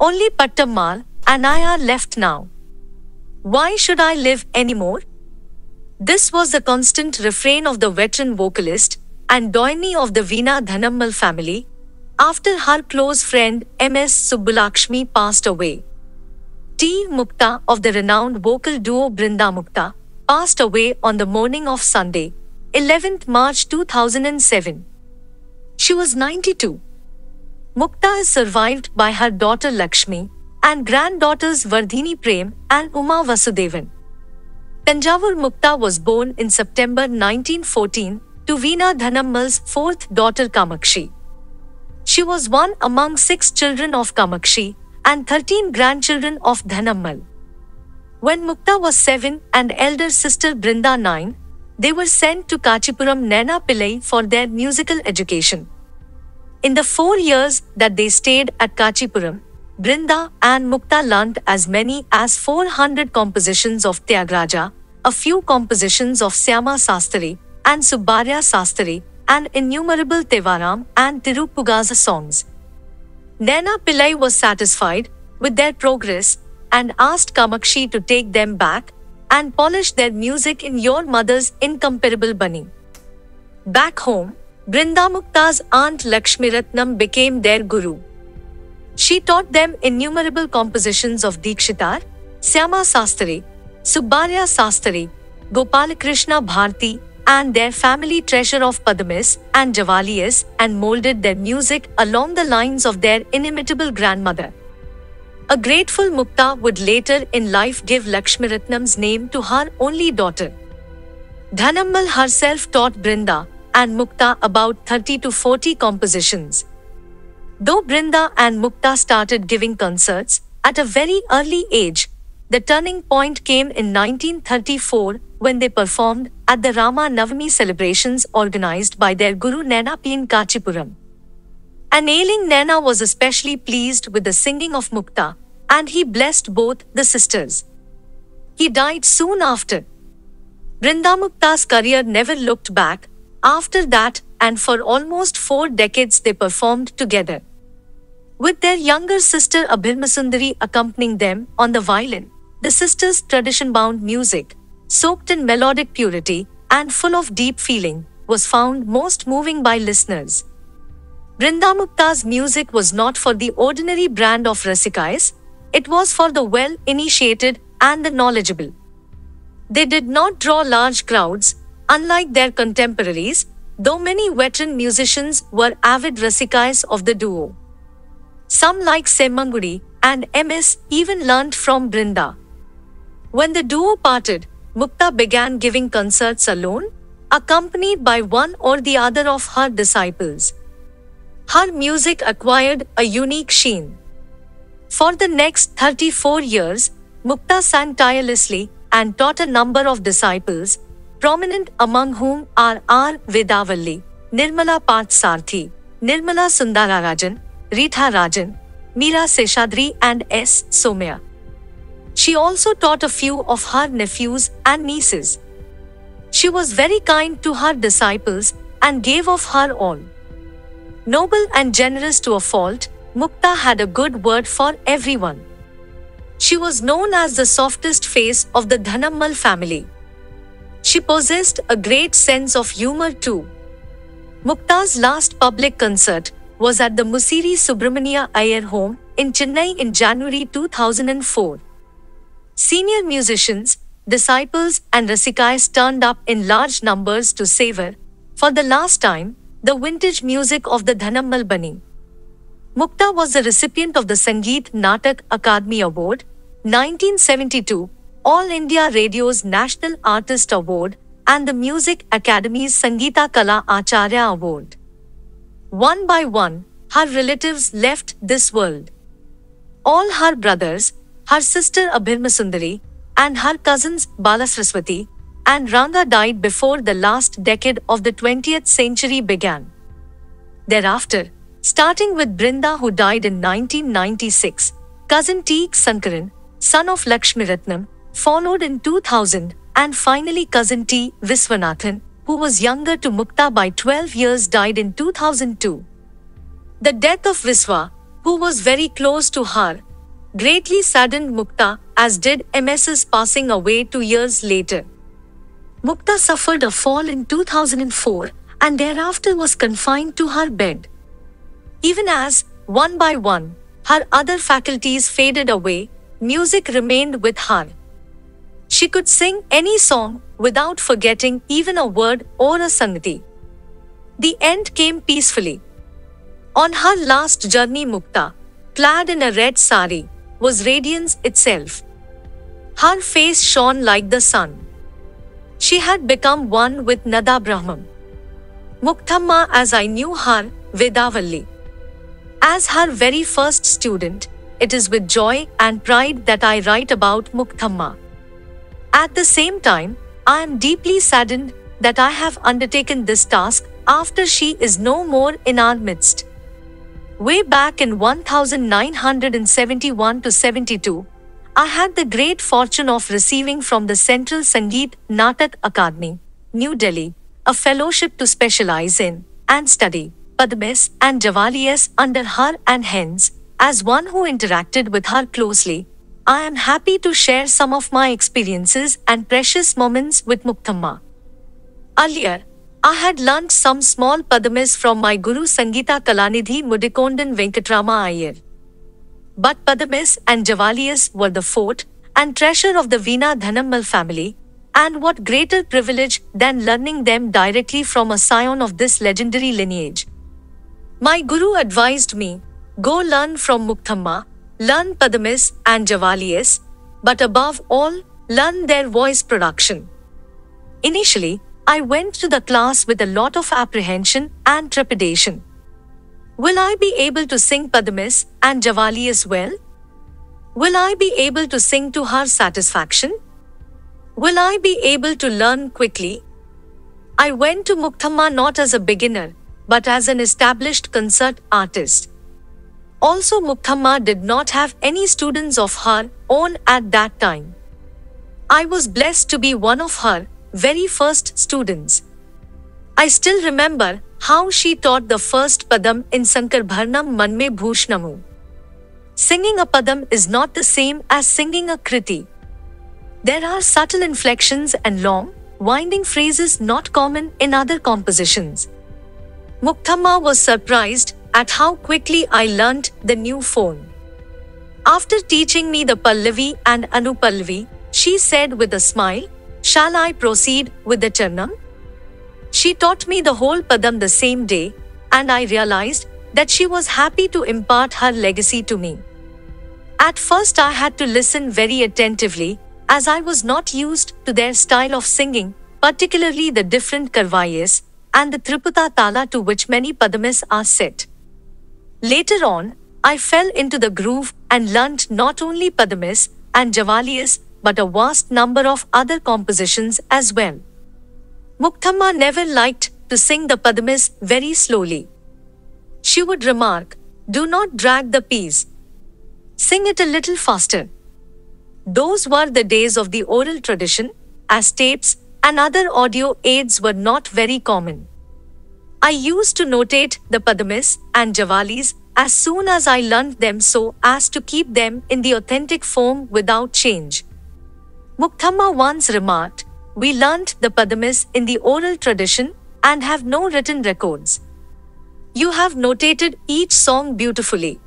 Only Pattammal and I are left now. Why should I live anymore? This was the constant refrain of the veteran vocalist and doyeni of the Veena Dhanammal family after her close friend M.S. Subbulakshmi passed away. T. Mukta of the renowned vocal duo Brinda Mukta passed away on the morning of Sunday, 11th March 2007. She was 92. Mukta is survived by her daughter Lakshmi and granddaughters Vardhini Prem and Uma Vasudevan. Thanjavur Mukta was born in September 1914 to Veena Dhanammal's fourth daughter Kamakshi. She was one among six children of Kamakshi and 13 grandchildren of Dhanammal. When Mukta was seven and elder sister Brinda nine, they were sent to Kanchipuram Naina Pillai for their musical education. In the four years that they stayed at Kanchipuram, Brinda and Mukta learnt as many as 400 compositions of Tyagaraja, a few compositions of Syama Sastri and Subbaraya Sastri, and innumerable Tevaram and Tiruppugazh songs. Naina Pillai was satisfied with their progress and asked Kamakshi to take them back and polish their music in your mother's incomparable bani. Back home, Brindamukta's aunt Lakshmiratnam became their guru. She taught them innumerable compositions of Dikshitar, Syama Sastri, Subbaraya Sastri, Gopalakrishna Bharathi, and their family treasure of Padamis and Javaliyas and molded their music along the lines of their inimitable grandmother. A grateful Mukta would later in life give Lakshmiratnam's name to her only daughter. Dhanammal herself taught Brinda and Mukta about 30 to 40 compositions. Though Brinda and Mukta started giving concerts at a very early age, the turning point came in 1934 when they performed at the Rama Navami celebrations organized by their Guru Nainapi in Kanchipuram. An ailing Naina was especially pleased with the singing of Mukta, and he blessed both the sisters. He died soon after. Brindamukta's career never looked back. After that, and for almost four decades, they performed together. With their younger sister Abhiramasundari accompanying them on the violin, the sisters' tradition bound music, soaked in melodic purity and full of deep feeling, was found most moving by listeners. Brindamukta's music was not for the ordinary brand of Rasikais, it was for the well initiated and the knowledgeable. They did not draw large crowds, unlike their contemporaries, though many veteran musicians were avid Rasikais of the duo. Some like Semmangudi and MS even learnt from Brinda. When the duo parted, Mukta began giving concerts alone, accompanied by one or the other of her disciples. Her music acquired a unique sheen. For the next 34 years, Mukta sang tirelessly and taught a number of disciples, prominent among whom are R. Vedavalli, Nirmala Sarthi, Nirmala Sundararajan, Rita Rajan, Meera Seshadri, and S. Sowmya. She also taught a few of her nephews and nieces. She was very kind to her disciples and gave of her all. Noble and generous to a fault, Mukta had a good word for everyone. She was known as the softest face of the Dhanammal family. She possessed a great sense of humor too. Mukta's last public concert was at the Musiri Subramania Iyer home in Chennai in January 2004. Senior musicians, disciples, and Rasikais turned up in large numbers to savor, for the last time, the vintage music of the Dhanammal Bani. Mukta was the recipient of the Sangeet Natak Akademi Award, 1972, All India Radio's National Artist Award, and the Music Academy's Sangeeta Kala Acharya Award. One by one, her relatives left this world. All her brothers, her sister Abhiramasundari, and her cousins Balasaraswati and Ranga died before the last decade of the 20th century began. Thereafter, starting with Brinda who died in 1996, cousin Teek Sankaran, son of Lakshmi Ratnam, followed in 2000, and finally cousin T. Viswanathan, who was younger to Mukta by 12 years, died in 2002. The death of Viswa, who was very close to her, greatly saddened Mukta, as did MS's passing away two years later. Mukta suffered a fall in 2004 and thereafter was confined to her bed. Even as, one by one, her other faculties faded away, music remained with her. She could sing any song without forgetting even a word or a sangati. The end came peacefully. On her last journey, Mukta, clad in a red sari, was radiance itself. Her face shone like the sun. She had become one with Nada Brahman. Muktamma, as I knew her, Vedavalli. As her very first student, it is with joy and pride that I write about Muktamma. At the same time, I am deeply saddened that I have undertaken this task after she is no more in our midst. Way back in 1971 to 72, I had the great fortune of receiving from the Central Sangeet Natak Academy, New Delhi, a fellowship to specialize in and study Padmis and Javaliyas under her and hence, as one who interacted with her closely, I am happy to share some of my experiences and precious moments with Muktamma. Earlier, I had learnt some small Padamis from my Guru Sangita Kalanidhi Mudikondan Venkatrama Iyer. But Padamis and Javaliyas were the fort and treasure of the Veena Dhanammal family, and what greater privilege than learning them directly from a scion of this legendary lineage. My Guru advised me, go learn from Muktamma, learn Padamis and Javalis, but above all, learn their voice production. Initially, I went to the class with a lot of apprehension and trepidation. Will I be able to sing Padamis and Javaliyas well? Will I be able to sing to her satisfaction? Will I be able to learn quickly? I went to Muktamma not as a beginner, but as an established concert artist. Also, Muktamma did not have any students of her own at that time. I was blessed to be one of her very first students. I still remember how she taught the first Padam in Sankar Bharnam Manme Bhushnamu. Singing a Padam is not the same as singing a Kriti. There are subtle inflections and long, winding phrases not common in other compositions. Muktamma was surprised at how quickly I learnt the new phone. After teaching me the Pallavi and Anupallavi, she said with a smile, Shall I proceed with the Charnam? She taught me the whole Padam the same day, and I realized that she was happy to impart her legacy to me. At first, I had to listen very attentively, as I was not used to their style of singing, particularly the different Karvayas and the Triputa Tala to which many Padamis are set. Later on, I fell into the groove and learnt not only Padamis and Javaliyas but a vast number of other compositions as well. Muktamma never liked to sing the Padamis very slowly. She would remark, Do not drag the piece. Sing it a little faster. Those were the days of the oral tradition, as tapes and other audio aids were not very common. I used to notate the Padamis and Javalis as soon as I learnt them so as to keep them in the authentic form without change. Muktamma once remarked, We learnt the Padamis in the oral tradition and have no written records. You have notated each song beautifully.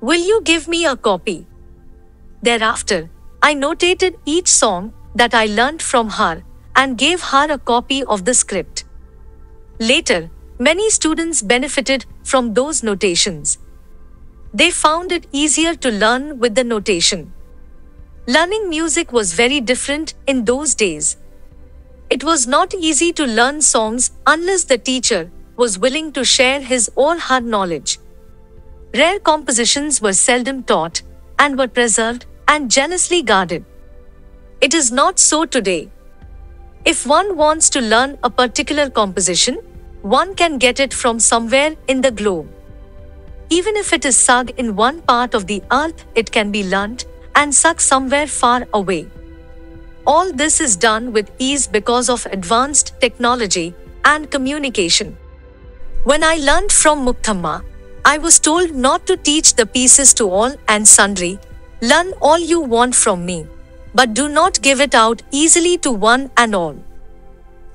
Will you give me a copy? Thereafter, I notated each song that I learnt from her and gave her a copy of the script. Later, many students benefited from those notations. They found it easier to learn with the notation. Learning music was very different in those days. It was not easy to learn songs unless the teacher was willing to share his or her knowledge. Rare compositions were seldom taught and were preserved and jealously guarded. It is not so today. If one wants to learn a particular composition, one can get it from somewhere in the globe. Even if it is sung in one part of the earth, it can be learnt and sung somewhere far away. All this is done with ease because of advanced technology and communication. When I learnt from Muktamma, I was told not to teach the pieces to all and sundry. Learn all you want from me, but do not give it out easily to one and all.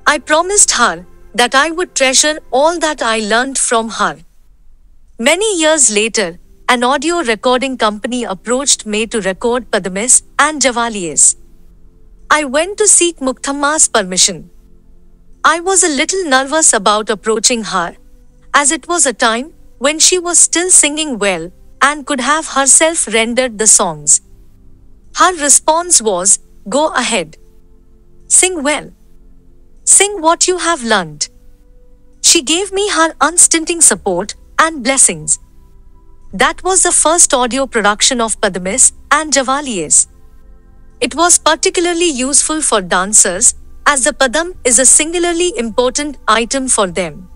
I promised her that I would treasure all that I learned from her. Many years later, an audio recording company approached me to record Padamis and Javalias. I went to seek Mukthamma's permission. I was a little nervous about approaching her, as it was a time when she was still singing well and could have herself rendered the songs. Her response was, Go ahead. Sing well. Sing what you have learned. She gave me her unstinting support and blessings. That was the first audio production of Padamis and Javaliyas. It was particularly useful for dancers as the Padam is a singularly important item for them.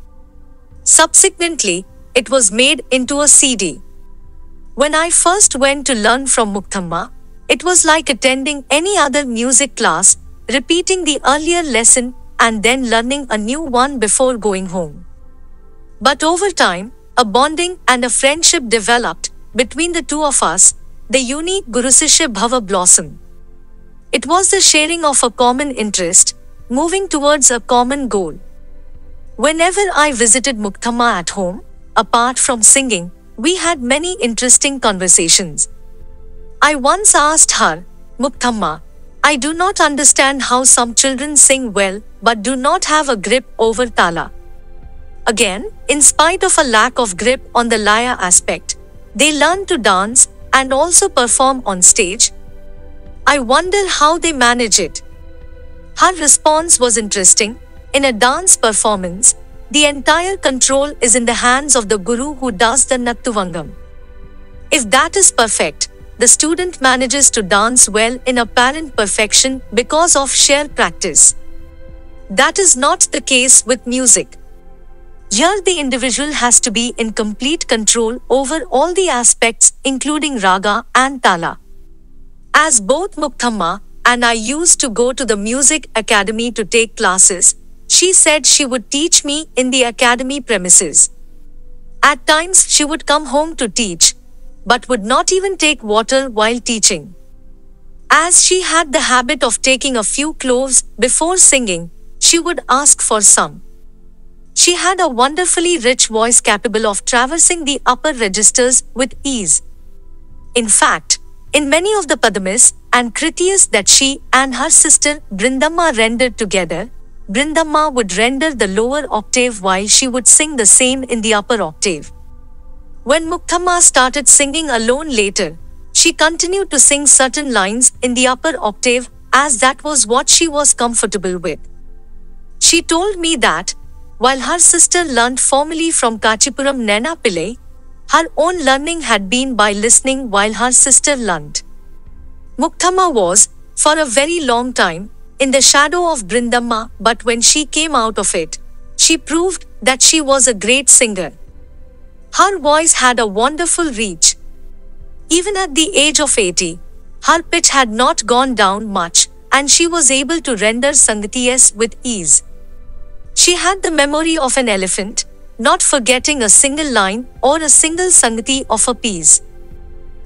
Subsequently, it was made into a CD. When I first went to learn from Mukthamma, it was like attending any other music class, repeating the earlier lesson and then learning a new one before going home. But over time, a bonding and a friendship developed between the two of us, the unique Guru Sishya Bhava blossom. It was the sharing of a common interest, moving towards a common goal. Whenever I visited Mukthamma at home, apart from singing, we had many interesting conversations. I once asked her, Mukthamma, I do not understand how some children sing well but do not have a grip over tala. Again, in spite of a lack of grip on the laya aspect, they learn to dance and also perform on stage. I wonder how they manage it. Her response was interesting. In a dance performance, the entire control is in the hands of the guru who does the Nattuvangam. If that is perfect, the student manages to dance well in apparent perfection because of sheer practice. That is not the case with music. Here, the individual has to be in complete control over all the aspects, including raga and tala. As both Mukthamma and I used to go to the music academy to take classes, she said she would teach me in the academy premises. At times, she would come home to teach, but would not even take water while teaching. As she had the habit of taking a few cloves before singing, she would ask for some. She had a wonderfully rich voice capable of traversing the upper registers with ease. In fact, in many of the Padamis and Kritiyas that she and her sister Brindamma rendered together, Brindamma would render the lower octave while she would sing the same in the upper octave. When Mukthamma started singing alone later, she continued to sing certain lines in the upper octave as that was what she was comfortable with. She told me that while her sister learned formally from Kanchipuram Naina Pillai, her own learning had been by listening while her sister learned. Mukthamma was, for a very long time, in the shadow of Brindamma, but when she came out of it, she proved that she was a great singer. Her voice had a wonderful reach. Even at the age of 80, her pitch had not gone down much, and she was able to render Sangatiyas with ease. She had the memory of an elephant, not forgetting a single line or a single sangati of a piece.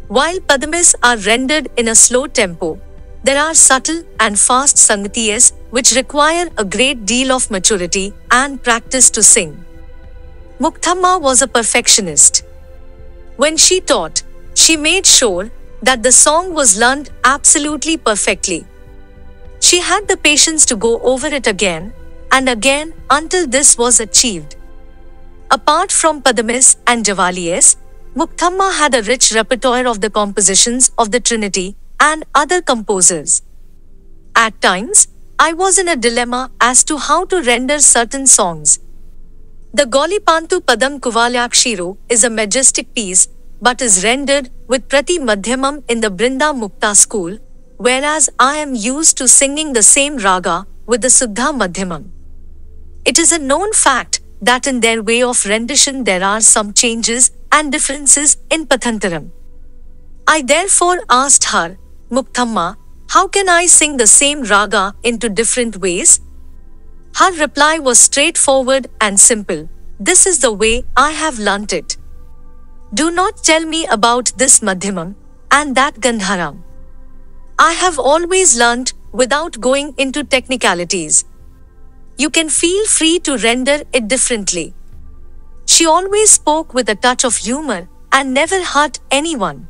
While padamis are rendered in a slow tempo, there are subtle and fast sangatiyas which require a great deal of maturity and practice to sing. Mukthamma was a perfectionist. When she taught, she made sure that the song was learned absolutely perfectly. She had the patience to go over it again and again until this was achieved. Apart from Padamis and Javaliyas, Mukthamma had a rich repertoire of the compositions of the Trinity and other composers. At times, I was in a dilemma as to how to render certain songs. The Gaulipantu Padam Kuvalyakshiro is a majestic piece, but is rendered with Prati Madhyamam in the Brinda Mukta school, whereas I am used to singing the same raga with the Suddha Madhyamam. It is a known fact that in their way of rendition there are some changes and differences in Pathantaram. I therefore asked her, Mukthamma, how can I sing the same raga into different ways? Her reply was straightforward and simple. This is the way I have learnt it. Do not tell me about this Madhyamam and that Gandharam. I have always learnt without going into technicalities. You can feel free to render it differently. She always spoke with a touch of humor and never hurt anyone.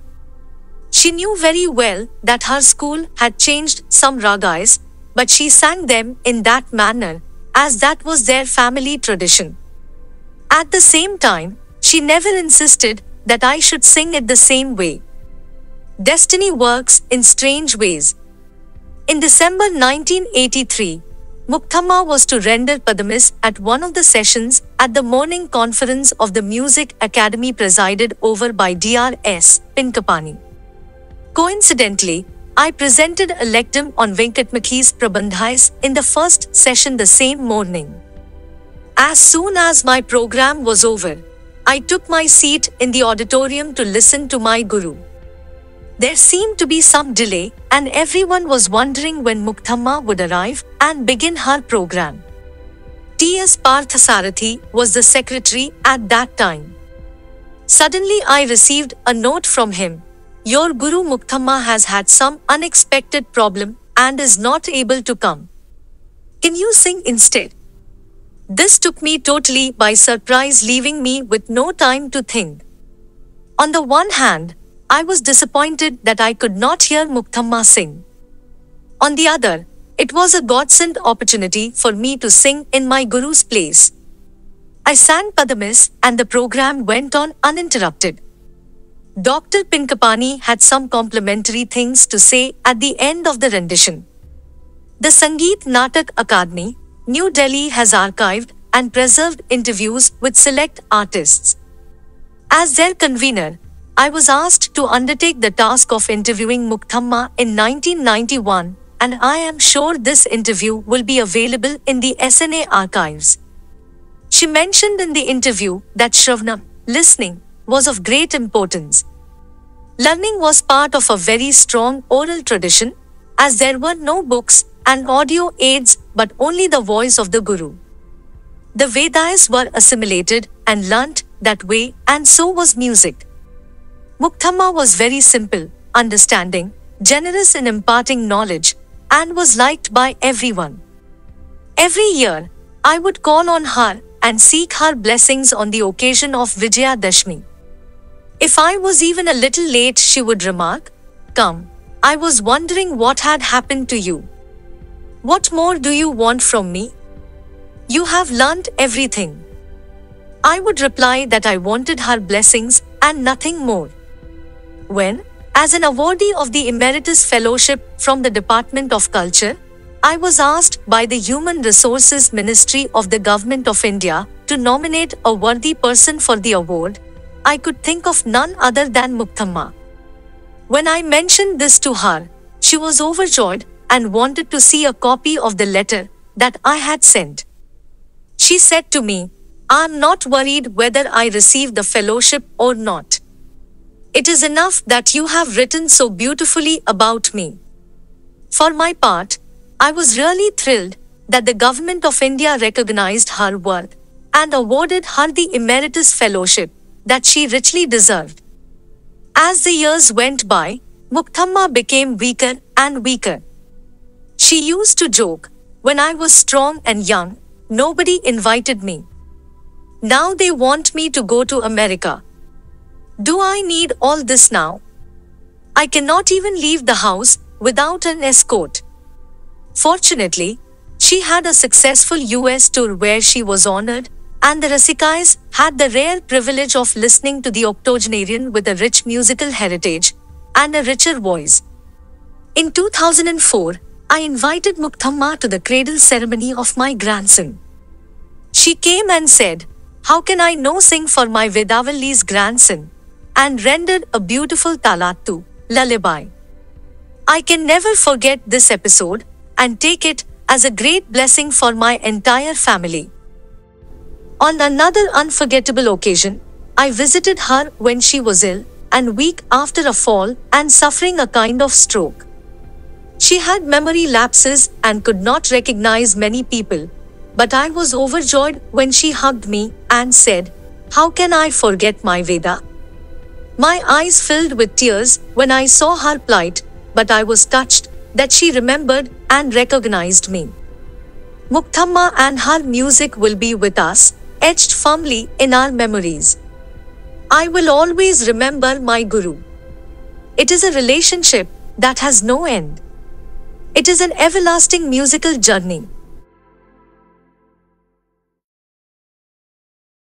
She knew very well that her school had changed some ragas, but she sang them in that manner, as that was their family tradition. At the same time, she never insisted that I should sing it the same way. Destiny works in strange ways. In December 1983, Mukthamma was to render Padamis at one of the sessions at the morning conference of the Music Academy presided over by D.R.S. Pinakapani. Coincidentally, I presented a lectum on Venkatamakhi's Prabandhais in the first session the same morning. As soon as my program was over, I took my seat in the auditorium to listen to my guru. There seemed to be some delay, and everyone was wondering when Mukthamma would arrive and begin her program. T.S. Parthasarathi was the secretary at that time. Suddenly, I received a note from him your Guru Mukthamma has had some unexpected problem and is not able to come. Can you sing instead? This took me totally by surprise, leaving me with no time to think. On the one hand, I was disappointed that I could not hear Mukthamma sing. On the other, it was a godsend opportunity for me to sing in my Guru's place. I sang Padamis and the program went on uninterrupted. Dr. Pinakapani had some complimentary things to say at the end of the rendition. The Sangeet Natak Akademi, New Delhi has archived and preserved interviews with select artists. As their convener, I was asked to undertake the task of interviewing Mukthamma in 1991, and I am sure this interview will be available in the SNA archives. She mentioned in the interview that Shravanam, listening, was of great importance. Learning was part of a very strong oral tradition, as there were no books and audio aids but only the voice of the Guru. The Vedas were assimilated and learnt that way, and so was music. Mukthamma was very simple, understanding, generous in imparting knowledge, and was liked by everyone. Every year, I would call on her and seek her blessings on the occasion of Vijayadashmi. If I was even a little late, she would remark, Come, I was wondering what had happened to you. What more do you want from me? You have learnt everything. I would reply that I wanted her blessings and nothing more. When, as an awardee of the Emeritus Fellowship from the Department of Culture, I was asked by the Human Resources Ministry of the Government of India to nominate a worthy person for the award, I could think of none other than Mukthamma. When I mentioned this to her, she was overjoyed and wanted to see a copy of the letter that I had sent. She said to me, I am not worried whether I receive the fellowship or not. It is enough that you have written so beautifully about me. For my part, I was really thrilled that the Government of India recognized her worth and awarded her the Emeritus Fellowship that she richly deserved. As the years went by, Mukthamma became weaker and weaker. She used to joke, when I was strong and young, nobody invited me. Now they want me to go to America. Do I need all this now? I cannot even leave the house without an escort. Fortunately, she had a successful US tour where she was honored and the Rasikais had the rare privilege of listening to the octogenarian with a rich musical heritage and a richer voice. In 2004, I invited Mukthamma to the cradle ceremony of my grandson. She came and said, How can I no sing for my Vedavalli's grandson? and rendered a beautiful talattu, lullaby. I can never forget this episode and take it as a great blessing for my entire family. On another unforgettable occasion, I visited her when she was ill and weak after a fall and suffering a kind of stroke. She had memory lapses and could not recognize many people, but I was overjoyed when she hugged me and said, How can I forget my Veda? My eyes filled with tears when I saw her plight, but I was touched that she remembered and recognized me. Mukthamma and her music will be with us, etched firmly in our memories. I will always remember my Guru. It is a relationship that has no end. It is an everlasting musical journey.